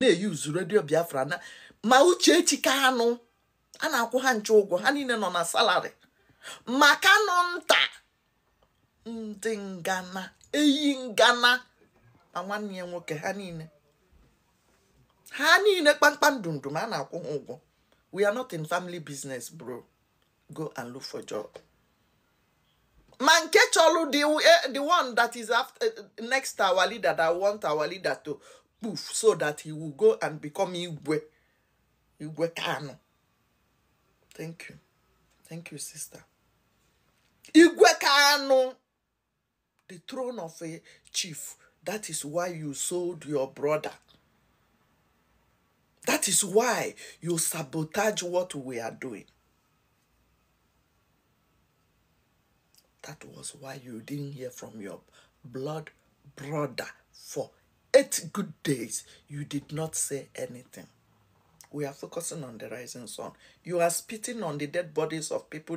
na-eyuzu redio biafra na ma uchechi kanụ a na-akwụ ha nche ụgwọ ha niile nọ na salari maka nọ nta ndị ngana eyi ngana ma nwanne ya nwoke ha niile. Ha niile kpamkpam dundum a na-akwụ ha ụgwọ. We are not in family business bro. Go and look for job. Ma nke chọrọ the, eh, one that is after, eh, next our leader that want our leader to poof so that he will go and become igwe. Igwe kanu. Thank you. Thank you sister. Igwe kanu. The throne of a chief. That is why you sold your brother. That is why you sabotage what we are doing. That was why you didn't hear from your blood brother for eight good days. You did not say anything. We are focusing on the rising sun. You are spitting on the dead bodies of people.